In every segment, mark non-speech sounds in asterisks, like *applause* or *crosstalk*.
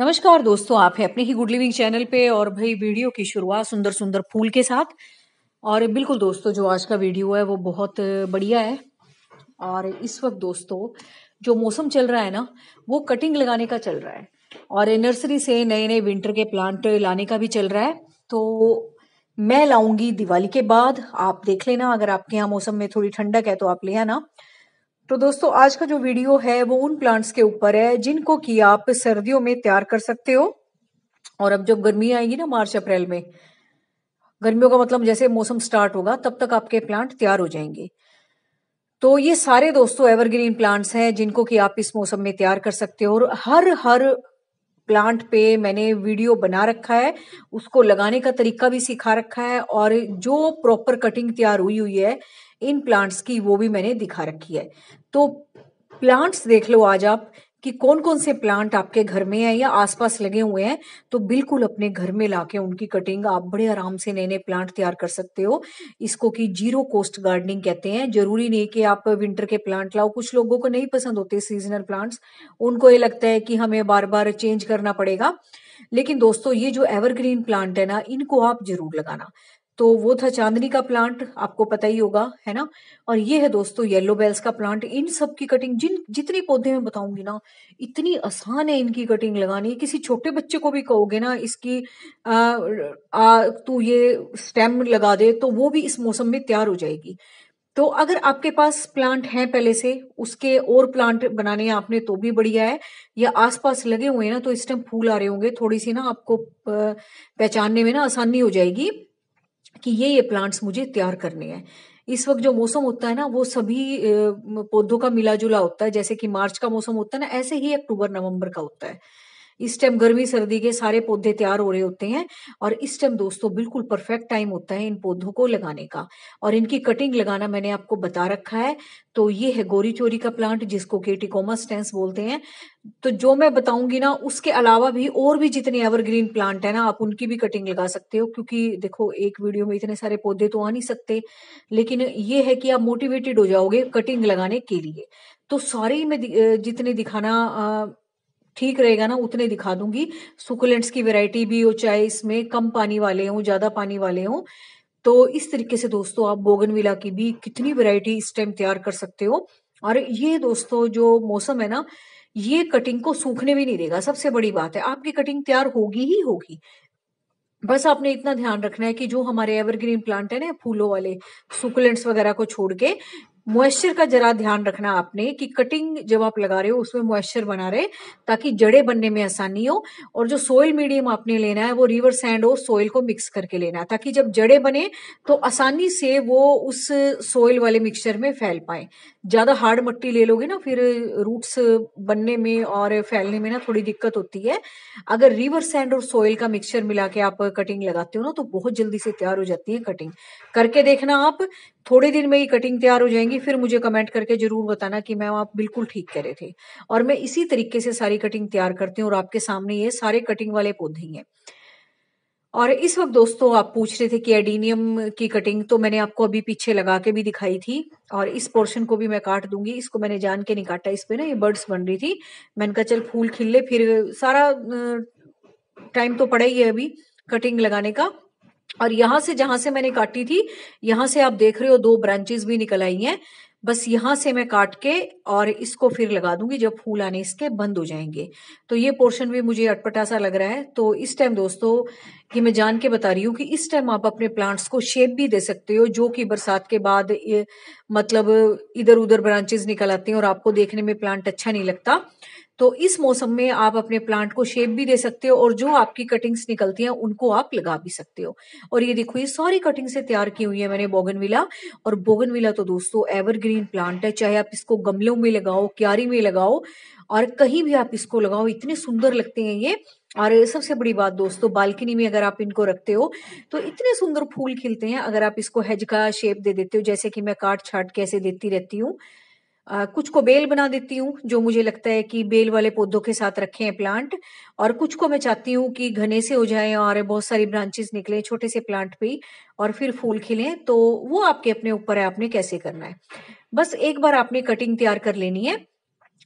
नमस्कार दोस्तों, आप है अपने ही गुड लिविंग चैनल पे और भाई वीडियो की शुरुआत सुंदर सुंदर फूल के साथ। और बिल्कुल दोस्तों, जो आज का वीडियो है, वो बहुत बढ़िया है। और इस वक्त दोस्तों, जो मौसम चल रहा है ना, वो कटिंग लगाने का चल रहा है। और नर्सरी से नए नए विंटर के प्लांट लाने का भी चल रहा है। तो मैं लाऊँगी दिवाली के बाद। आप देख लेना, अगर आपके यहाँ मौसम में थोड़ी ठंडक है तो आप ले आना। तो दोस्तों, आज का जो वीडियो है वो उन प्लांट्स के ऊपर है जिनको कि आप सर्दियों में तैयार कर सकते हो। और अब जब गर्मी आएगी ना मार्च, अप्रैल में, गर्मियों का मतलब जैसे मौसम स्टार्ट होगा, तब तक आपके प्लांट तैयार हो जाएँगे। तो ये सारे दोस्तों एवरग्रीन प्लांट्स हैं जिनको कि आप इस मौसम में तैयार कर सकते हो। और हर हर प्लांट पे मैंने वीडियो बना रखा है, उसको लगाने का तरीका भी सिखा रखा है, और जो प्रॉपर कटिंग तैयार हुई हुई है इन प्लांट्स की वो भी मैंने दिखा रखी है। तो प्लांट्स देख लो आज आप कि कौन कौन से प्लांट आपके घर में है या आसपास लगे हुए हैं तो बिल्कुल अपने घर में लाके उनकी कटिंग आप बड़े आराम से नए नए प्लांट तैयार कर सकते हो। इसको कि ज़ीरो कोस्ट गार्डनिंग कहते हैं। ज़रूरी नहीं कि आप विंटर के प्लांट लाओ। कुछ लोगों को नहीं पसंद होते सीजनल प्लांट्स उनको ये लगता है कि हमें बार बार चेंज करना पड़ेगा। लेकिन दोस्तों, ये जो एवरग्रीन प्लांट है ना, इनको आप ज़रूर लगाना। तो वो था चांदनी का प्लांट आपको पता ही होगा है ना? और ये है दोस्तों येलो बेल्स का प्लांट इन सब की कटिंग जिन जितनी पौधे में बताऊँगी ना इतनी आसान है इनकी कटिंग लगानी। किसी छोटे बच्चे को भी कहोगे ना इसकी आ, आ, तू ये स्टेम लगा दे तो वो भी इस मौसम में तैयार हो जाएगी। तो अगर आपके पास प्लांट हैं पहले से उसके और प्लांट बनाने हैं आपने तो भी बढ़िया है। या आसपास लगे हुए हैं ना तो इस टाइम फूल आ रहे होंगे थोड़ी सी ना आपको पहचानने में ना आसानी हो जाएगी। कि ये ये प्लांट्स मुझे तैयार करने हैं। इस वक्त जो मौसम होता है ना, वो सभी पौधों का मिला जुला होता है। जैसे कि मार्च का मौसम होता है ना, ऐसे ही अक्टूबर, नवंबर का होता है। इस टाइम गर्मी सर्दी के सारे पौधे तैयार हो रहे होते हैं और इस टाइम दोस्तों बिल्कुल परफेक्ट टाइम होता है इन पौधों को लगाने का। और इनकी कटिंग लगाना मैंने आपको बता रखा है। तो ये है गोरी चोरी का प्लांट जिसको केटिकोमा स्टेंस बोलते हैं। तो जो मैं बताऊँगी ना, उसके अलावा भी और भी जितने एवरग्रीन प्लांट है ना, आप उनकी भी कटिंग लगा सकते हो क्योंकि देखो, एक वीडियो में इतने सारे पौधे तो आ नहीं सकते। लेकिन ये है कि आप मोटिवेटेड हो जाओगे कटिंग लगाने के लिए। तो सारे मैं जितने दिखाना ठीक रहेगा ना, उतने दिखा दूँगी। सुकुलेंट्स की वैरायटी भी हो, चाहे इसमें कम पानी वाले हों, ज़्यादा पानी वाले हों। तो इस तरीके से दोस्तों, आप बोगनविला की भी कितनी वैरायटी इस टाइम तैयार कर सकते हो। और ये दोस्तों, जो मौसम है ना, ये कटिंग को सूखने भी नहीं देगा। सबसे बड़ी बात है, आपकी कटिंग तैयार होगी ही होगी। बस आपने इतना ध्यान रखना है कि जो हमारे एवरग्रीन प्लांट है ना, फूलों वाले सुकुलेंट्स वगैरह को छोड़ के मॉइस्चर का जरा ध्यान रखना आपने कि कटिंग जब आप लगा रहे हो, उसमें मॉइस्चर बना रहे ताकि जड़े बनने में आसानी हो और जो सोयल मीडियम आपने लेना है, वो रिवर सैंड और सोयल को मिक्स करके लेना है ताकि जब जड़े बने तो आसानी से वो उस सोयल वाले मिक्सचर में फैल पाए। ज़्यादा हार्ड मट्टी ले लोगे ना, फिर रूट्स बनने में और फैलने में ना थोड़ी दिक्कत होती है। अगर रिवर सैंड और सोयल का मिक्सचर मिला के आप कटिंग लगाते हो ना तो बहुत जल्दी से तैयार हो जाती है कटिंग करके देखना आप, थोड़े दिन में ही कटिंग तैयार हो जाएँगी। फिर मुझे कमेंट करके ज़रूर बताना कि मैम आप बिल्कुल ठीक कह रहे थे। और मैं इसी तरीके से सारी कटिंग तैयार करती हूँ और आपके सामने ये सारे कटिंग वाले पौधे हैं और इस वक्त दोस्तों, आप पूछ रहे थे कि एडीनियम की कटिंग तो मैंने आपको अभी पीछे लगा के भी दिखाई थी और इस पोर्शन को भी मैं काट दूँगी। इसको मैंने जान के नहीं काटा, इस पे ना ये बर्ड्स बन रही थी। मैंने कहा चल फूल खिल ले, फिर सारा टाइम तो पड़ा ही है अभी कटिंग लगाने का। और यहाँ से जहाँ से मैंने काटी थी, यहाँ से आप देख रहे हो दो ब्रांचेस भी निकल आई हैं। बस यहाँ से मैं काट के और इसको फिर लगा दूँगी, जब फूल आने इसके बंद हो जाएँगे। तो ये पोर्शन भी मुझे अटपटा सा लग रहा है। तो इस टाइम दोस्तों, ये मैं जान के बता रही हूँ कि इस टाइम आप अपने प्लांट्स को शेप भी दे सकते हो, जो कि बरसात के बाद मतलब इधर उधर ब्रांचेस निकल आते हैं और आपको देखने में प्लांट अच्छा नहीं लगता। तो इस मौसम में आप अपने प्लांट को शेप भी दे सकते हो और जो आपकी कटिंग्स निकलती हैं, उनको आप लगा भी सकते हो। और ये देखो, ये सारी कटिंग से तैयार की हुई है मैंने बोगनविला और बोगनविला तो दोस्तों एवरग्रीन प्लांट है, चाहे आप इसको गमलों में लगाओ, क्यारी में लगाओ, और कहीं भी आप इसको लगाओ, इतने सुंदर लगते हैं ये। और सबसे बड़ी बात दोस्तों, बालकनी में अगर आप इनको रखते हो तो इतने सुंदर फूल खिलते हैं, अगर आप इसको हेज का शेप दे देते हो, जैसे कि मैं काट छाट कैसे देती रहती हूँ। कुछ को बेल बना देती हूँ, जो मुझे लगता है कि बेल वाले पौधों के साथ रखे हैं प्लांट और कुछ को मैं चाहती हूँ कि घने से हो जाए और बहुत सारी ब्रांचेस निकले छोटे से प्लांट पे और फिर फूल खिले तो वो आपके अपने ऊपर है, आपने कैसे करना है? बस एक बार आपने कटिंग तैयार कर लेनी है।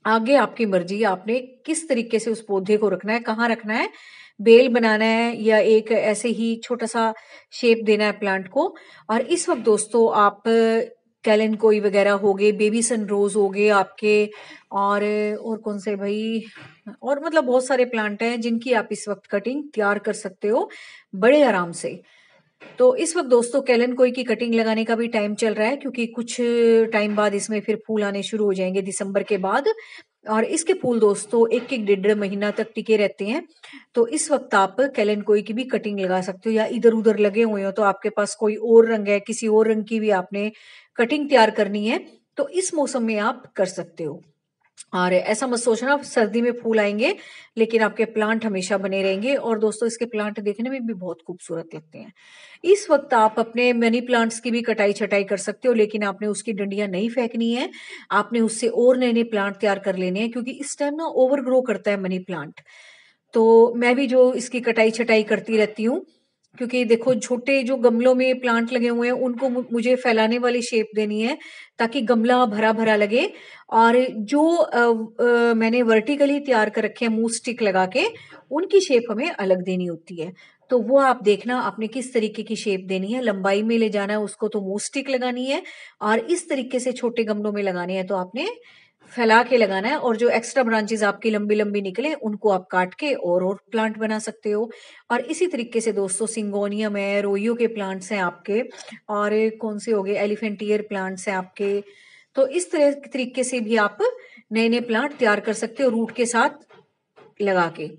आगे आपकी मर्ज़ी, आपने किस तरीके से उस पौधे को रखना है, कहाँ रखना है, बेल बनाना है या एक ऐसे ही छोटा सा शेप देना है प्लांट को। और इस वक्त दोस्तों आप कैलन कोई वगैरह हो गए, बेबी सन रोज हो गए आपके, और और कौन से भाई, और मतलब बहुत सारे प्लांट हैं जिनकी आप इस वक्त कटिंग तैयार कर सकते हो, बड़े आराम से। तो इस वक्त दोस्तों, कैलन कोई की कटिंग लगाने का भी टाइम चल रहा है, क्योंकि कुछ टाइम बाद इसमें फिर फूल आने शुरू हो जाएँगे दिसंबर के बाद। और इसके फूल दोस्तों एक एक डेढ़ डेढ़ महीना तक टिके रहते हैं। तो इस वक्त आप कैलन कोई की भी कटिंग लगा सकते हो, या इधर उधर लगे हुए हो तो आपके पास कोई और रंग है, किसी और रंग की भी आपने कटिंग तैयार करनी है तो इस मौसम में आप कर सकते हो। और ऐसा मत सोचना, सर्दी में फूल आएँगे, लेकिन आपके प्लांट हमेशा बने रहेंगे। और दोस्तों, इसके प्लांट देखने में भी बहुत खूबसूरत लगते हैं। इस वक्त आप अपने मनी प्लांट्स की भी कटाई छटाई कर सकते हो, लेकिन आपने उसकी डंडियाँ नहीं फेंकनी है। आपने उससे और नए नए प्लांट तैयार कर लेने हैं, क्योंकि इस टाइम ना ओवर ग्रो करता है मनी प्लांट। तो मैं भी जो इसकी कटाई छटाई करती रहती हूँ क्योंकि देखो छोटे जो गमलों में प्लांट लगे हुए हैं उनको मुझे फैलाने वाली शेप देनी है ताकि गमला भरा भरा लगे। और जो आ, आ, मैंने वर्टिकली तैयार कर रखे हैं मूव स्टिक लगा के उनकी शेप हमें अलग देनी होती है। तो वो आप देखना आपने किस तरीके की शेप देनी है। लंबाई में ले जाना है उसको तो मूव स्टिक लगानी है। और इस तरीके से छोटे गमलों में लगाने हैं तो आपने फैला के लगाना है और जो एक्स्ट्रा ब्रांचेस आपकी लंबी लंबी निकले, उनको आप काट के और और प्लांट बना सकते हो। और इसी तरीके से दोस्तों सिंगोनियम है रोइयो के प्लांट्स हैं आपके और कौन से हो गए? एलिफेंटियर प्लांट्स हैं आपके। तो इस तरह, तरीके से भी आप नए नए प्लांट तैयार कर सकते हो रूट के साथ लगा के।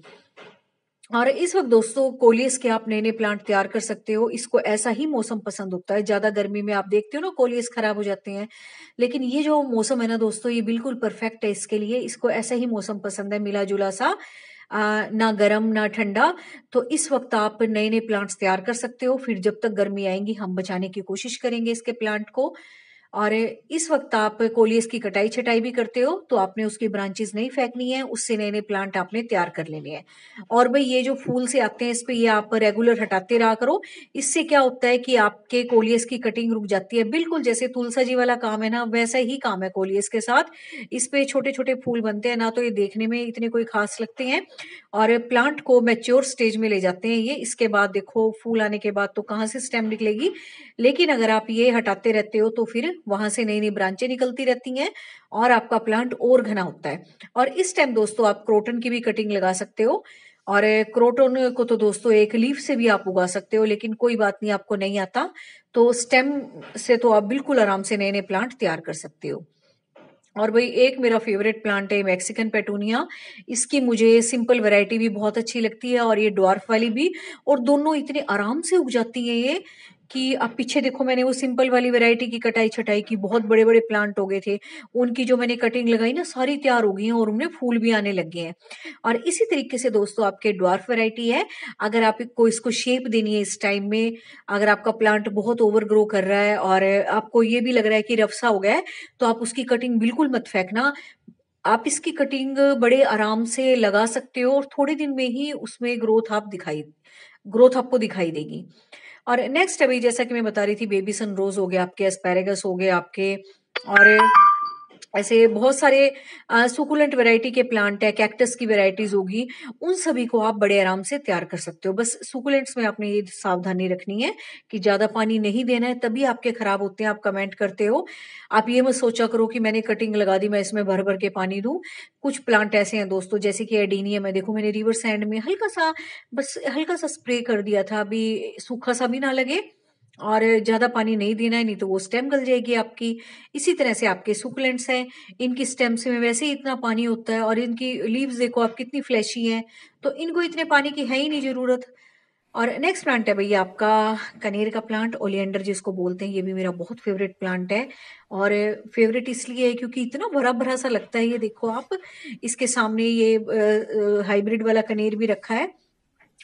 और इस वक्त दोस्तों कोलियस के आप नए नए प्लांट तैयार कर सकते हो। इसको ऐसा ही मौसम पसंद होता है। ज़्यादा गर्मी में आप देखते हो ना कोलियस खराब हो जाते हैं। लेकिन ये जो मौसम है ना दोस्तों ये बिल्कुल परफेक्ट है इसके लिए। इसको ऐसा ही मौसम पसंद है मिला जुला सा आ, ना गर्म ना ठंडा। तो इस वक्त आप नए नए प्लांट्स तैयार कर सकते हो। फिर जब तक गर्मी आएँगी हम बचाने की कोशिश करेंगे इसके प्लांट को। और इस वक्त आप कोलियस की कटाई छटाई भी करते हो तो आपने उसकी ब्रांचेस नहीं फेंकनी है, उससे नए नए प्लांट आपने तैयार कर लेने हैं। और भाई, ये जो फूल से आते हैं, इस पर ये आप रेगुलर हटाते रहा करो। इससे क्या होता है कि आपके कोलियस की कटिंग रुक जाती है। बिल्कुल, जैसे तुलसा जी वाला काम है ना, वैसा ही काम है कोलियस के साथ। इस पे छोटे छोटे फूल बनते हैं, ना तो ये देखने में इतने कोई खास लगते हैं। और प्लांट को मैच्योर स्टेज में ले जाते हैं ये। इसके बाद देखो, फूल आने के बाद तो कहाँ से स्टेम निकलेगी? लेकिन अगर आप ये हटाते रहते हो तो फिर वहाँ से नई नई ब्रांचें निकलती रहती हैं और आपका प्लांट और घना होता है। और इस टाइम दोस्तों आप क्रोटन की भी कटिंग लगा सकते हो और क्रोटन को तो दोस्तों एक लीफ से भी आप उगा सकते हो, लेकिन कोई बात नहीं, आपको नहीं आता। तो स्टेम से तो आप बिल्कुल आराम से नए नए प्लांट तैयार कर सकते हो। और भाई, एक मेरा फेवरेट प्लांट है मैक्सिकन पेटूनिया। इसकी मुझे सिंपल वैरायटी भी बहुत अच्छी लगती है और ये ड्वार्फ वाली भी और दोनों इतने आराम से उग जाती है ये। कि अब पीछे देखो मैंने वो सिंपल वाली वैरायटी की कटाई छटाई की, बहुत बड़े बड़े प्लांट हो गए थे। उनकी जो मैंने कटिंग लगाई ना, सारी तैयार हो गई हैं और उनमें फूल भी आने लग गए हैं। और इसी तरीके से दोस्तों आपके ड्वार्फ वैरायटी है। अगर आपको इसको शेप देनी है इस टाइम में, अगर आपका प्लांट बहुत ओवर ग्रो कर रहा है और आपको ये भी लग रहा है कि रफसा हो गया है तो आप उसकी कटिंग बिल्कुल मत फेंकना। आप इसकी कटिंग बड़े आराम से लगा सकते हो और थोड़े दिन में ही उसमें ग्रोथ आप दिखाई ग्रोथ आपको दिखाई देगी। और नेक्स्ट अभी जैसा कि मैं बता रही थी बेबी सन रोज हो गया, आपके एस्पेरेगस हो गए, आपके और ऐसे बहुत सारे सुकुलेंट वैरायटी के प्लांट है कैक्टस की वैरायटीज होगी, उन सभी को आप बड़े आराम से तैयार कर सकते हो। बस सुकुलेंट्स में आपने ये सावधानी रखनी है कि ज़्यादा पानी नहीं देना है, तभी आपके खराब होते हैं, आप कमेंट करते हो। आप ये मत सोचा करो कि मैंने कटिंग लगा दी, मैं इसमें भर भर के पानी दू। कुछ प्लांट ऐसे हैं दोस्तों, जैसे कि एडीनियम है देखो मैंने रिवर सैंड में हल्का सा, बस हल्का सा स्प्रे कर दिया था, अभी सूखा सा भी ना लगे। और ज़्यादा पानी नहीं देना है, नहीं तो वो स्टेम गल जाएगी आपकी। इसी तरह से आपके सुकुलेंट्स हैं, इनकी स्टेम्स में वैसे ही इतना पानी होता है और इनकी लीव्स देखो आप कितनी फ्लैशी हैं तो इनको इतने पानी की है ही नहीं ज़रूरत। और नेक्स्ट प्लांट है भैया आपका कनेर का प्लांट ओलियंडर जिसको बोलते हैं, ये भी मेरा बहुत फेवरेट प्लांट है। और फेवरेट इसलिए है क्योंकि इतना भरा भरा सा लगता है, ये देखो आप, इसके सामने ये हाइब्रिड वाला कनेर भी रखा है।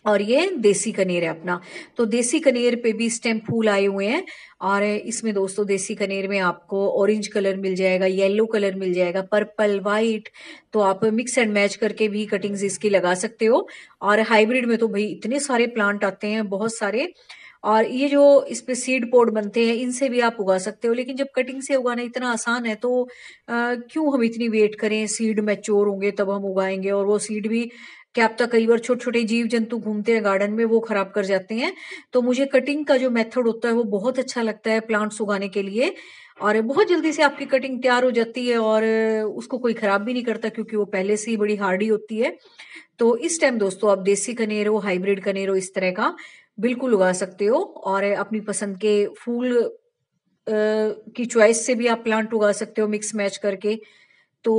और ये देसी कनेर है अपना। तो देसी कनेर पे भी स्टेम फूल आए हुए हैं और इसमें दोस्तों देसी कनेर में आपको ऑरेंज कलर मिल जाएगा, येलो कलर मिल जाएगा, पर्पल वाइट तो आप मिक्स एंड मैच करके भी कटिंग्स इसकी लगा सकते हो। और हाइब्रिड में तो भाई इतने सारे प्लांट आते हैं, बहुत सारे। और ये जो इस पे सीड पोड बनते हैं, इनसे भी आप उगा सकते हो, लेकिन जब कटिंग से उगाना इतना आसान है तो क्यों हम इतनी वेट करें? सीड मैच्योर होंगे तब हम उगाएँगे और वो सीड भी अब तक कई बार छोटे छोटे जीव जंतु घूमते हैं गार्डन में, वो खराब कर जाते हैं। तो मुझे कटिंग का जो मेथड होता है, वो बहुत अच्छा लगता है प्लांट्स उगाने के लिए। और बहुत जल्दी से आपकी कटिंग तैयार हो जाती है और उसको कोई खराब भी नहीं करता क्योंकि वो पहले से ही बड़ी हार्डी होती है। तो इस टाइम दोस्तों, आप देसी कनेरो हाइब्रिड कनेरो इस तरह का बिल्कुल उगा सकते हो। और अपनी पसंद के फूल की चॉइस से भी आप प्लांट उगा सकते हो मिक्स मैच करके। तो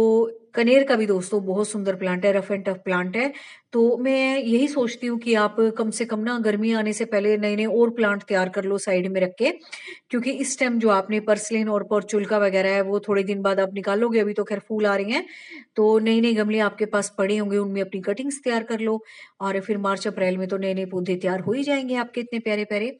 कनेर का भी दोस्तों बहुत सुंदर प्लांट है रफ एंड टफ प्लांट है। तो मैं यही सोचती हूँ कि आप कम से कम ना गर्मी आने से पहले नए नए और प्लांट तैयार कर लो साइड में रख के। क्योंकि इस टाइम जो आपने पर्सलिन और परचुलका वगैरह है, वो थोड़े दिन बाद आप निकालोगे, अभी तो खैर फूल आ रही हैं। तो नई नई गमले आपके पास पड़े होंगे, उनमें अपनी कटिंग्स तैयार कर लो। और फिर मार्च, अप्रैल में तो नए नए पौधे तैयार हो ही जाएँगे आपके इतने प्यारे प्यारे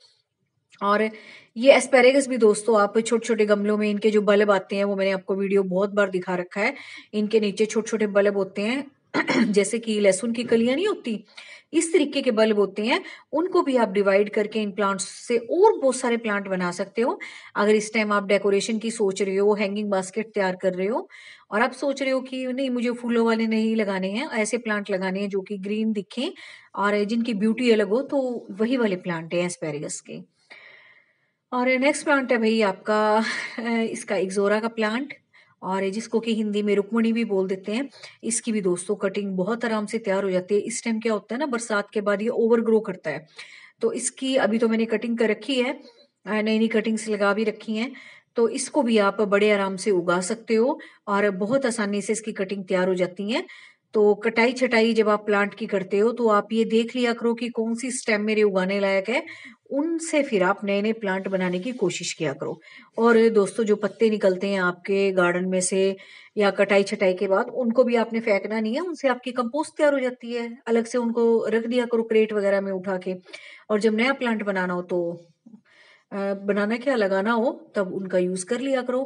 और ये एस्पेरेगस भी दोस्तों, आप छोटे छोटे गमलों में इनके जो बल्ब आते हैं, वो मैंने आपको वीडियो बहुत बार दिखा रखा है। इनके नीचे छोटे छोटे बल्ब होते हैं, *clears throat* जैसे कि लहसुन की कलियाँ नहीं होती, इस तरीके के बल्ब होते हैं। उनको भी आप डिवाइड करके इन प्लांट्स से और बहुत सारे प्लांट बना सकते हो। अगर इस टाइम आप डेकोरेशन की सोच रहे हो हैंगिंग बास्केट तैयार कर रहे हो, और आप सोच रहे हो कि नहीं, मुझे फूलों वाले नहीं लगाने हैं, ऐसे प्लांट लगाने हैं जो कि ग्रीन दिखें, और जिनकी ब्यूटी अलग हो तो वही वाले प्लांट है एस्पेरिगस के। और नेक्स्ट प्लांट है भाई आपका, *laughs* इसका इक्जोरा का प्लांट और जिसको कि हिंदी में रुकमणी भी बोल देते हैं, इसकी भी दोस्तों कटिंग बहुत आराम से तैयार हो जाती है। इस टाइम क्या होता है ना, बरसात के बाद ये ओवर ग्रो करता है। तो इसकी अभी तो मैंने कटिंग कर रखी है नई नई कटिंग्स लगा भी रखी हैं। तो इसको भी आप बड़े आराम से उगा सकते हो और बहुत आसानी से इसकी कटिंग तैयार हो जाती है। तो कटाई छटाई जब आप प्लांट की करते हो तो आप ये देख लिया करो कि कौन सी स्टेम मेरे उगाने लायक है। उनसे फिर आप नए नए प्लांट बनाने की कोशिश किया करो। और दोस्तों, जो पत्ते निकलते हैं आपके गार्डन में से या कटाई छटाई के बाद, उनको भी आपने फेंकना नहीं है, उनसे आपकी कंपोस्ट तैयार हो जाती है। अलग से उनको रख दिया करो क्रेट वगैरह में उठा के। और जब नया प्लांट बनाना हो तो बनाना क्या, लगाना हो, तब उनका यूज़ कर लिया करो।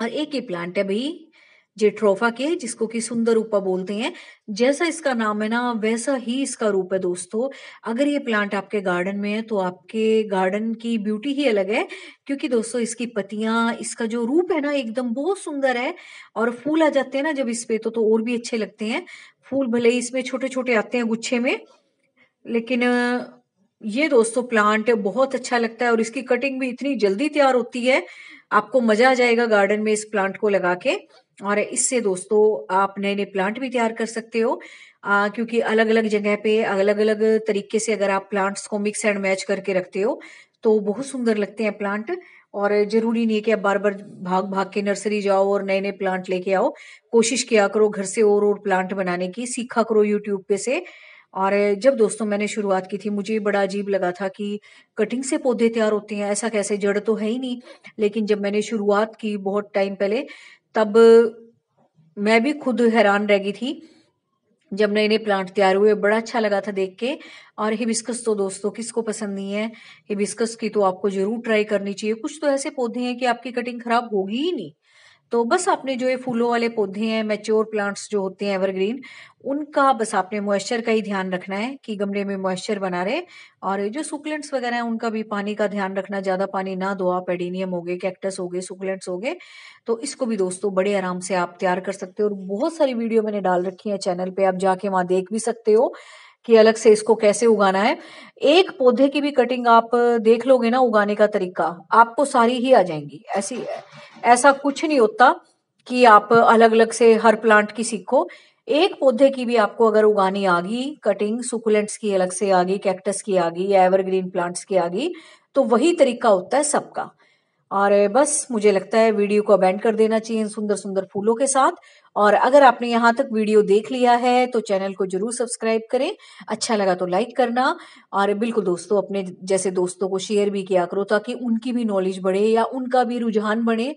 और एक ही प्लांट है भाई जेट्रोफा के जिसको कि सुंदर रूपा बोलते हैं। जैसा इसका नाम है ना वैसा ही इसका रूप है दोस्तों। अगर ये प्लांट आपके गार्डन में है तो आपके गार्डन की ब्यूटी ही अलग है क्योंकि दोस्तों इसकी पतियाँ इसका जो रूप है ना एकदम बहुत सुंदर है। और फूल आ जाते हैं ना जब इस पे तो, तो और भी अच्छे लगते हैं। फूल भले ही इसमें छोटे छोटे आते हैं गुच्छे में लेकिन ये दोस्तों प्लांट बहुत अच्छा लगता है और इसकी कटिंग भी इतनी जल्दी तैयार होती है आपको मज़ा आ जाएगा गार्डन में इस प्लांट को लगा के। और इससे दोस्तों आप नए नए प्लांट भी तैयार कर सकते हो। आ, क्योंकि अलग अलग जगह पे अलग अलग तरीके से अगर आप प्लांट्स को मिक्स एंड मैच करके रखते हो तो बहुत सुंदर लगते हैं प्लांट और ज़रूरी नहीं है कि आप बार बार भाग भाग के नर्सरी जाओ और नए नए प्लांट लेके आओ। कोशिश किया करो घर से और और प्लांट बनाने की सीखा करो यूट्यूब पे से। और जब दोस्तों मैंने शुरुआत की थी मुझे बड़ा अजीब लगा था कि कटिंग से पौधे तैयार होते हैं ऐसा कैसे? जड़ तो है ही नहीं। लेकिन जब मैंने शुरुआत की बहुत टाइम पहले तब मैं भी खुद हैरान रह गई थी जब नए नए प्लांट तैयार हुए। बड़ा अच्छा लगा था देख के। और हिबिस्कस तो दोस्तों किसको पसंद नहीं है? हिबिस्कस की तो आपको ज़रूर ट्राई करनी चाहिए। कुछ तो ऐसे पौधे हैं कि आपकी कटिंग खराब होगी ही नहीं। तो बस आपने जो ये फूलों वाले पौधे हैं मैच्योर प्लांट्स जो होते हैं एवरग्रीन उनका बस आपने मॉइस्चर का ही ध्यान रखना है कि गमले में मॉइस्चर बना रहे। और जो सुकुलेंट्स वगैरह हैं, उनका भी पानी का ध्यान रखना, ज़्यादा पानी ना दो आप एडीनियम हो गए कैक्टस हो गए सुकुलेंट्स हो गए तो इसको भी दोस्तों बड़े आराम से आप तैयार कर सकते हो। और बहुत सारी वीडियो मैंने डाल रखी है चैनल पे, आप जाके वहाँ देख भी सकते हो। कि अलग से इसको कैसे उगाना है। एक पौधे की भी कटिंग आप देख लोगे ना उगाने का तरीका, आपको सारी ही आ जाएँगी। ऐसी, ऐसा कुछ नहीं होता कि आप अलग अलग से हर प्लांट की सीखो। एक पौधे की भी आपको अगर उगानी आ गई कटिंग सुकुलेंट्स की अलग से आ गई कैक्टस की आ गई एवरग्रीन प्लांट्स की आ गई तो वही तरीका होता है सबका। और बस मुझे लगता है वीडियो को अबेंड कर देना चाहिए इन सुंदर सुंदर फूलों के साथ। और अगर आपने यहाँ तक वीडियो देख लिया है तो चैनल को ज़रूर सब्सक्राइब करें। अच्छा लगा तो लाइक करना। और बिल्कुल दोस्तों, अपने जैसे दोस्तों को शेयर भी किया करो, ताकि उनकी भी नॉलेज बढ़े या उनका भी रुझान बढ़े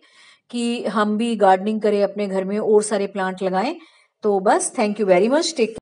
कि हम भी गार्डनिंग करें, अपने घर में और सारे प्लांट लगाएँ। तो बस thank you very much take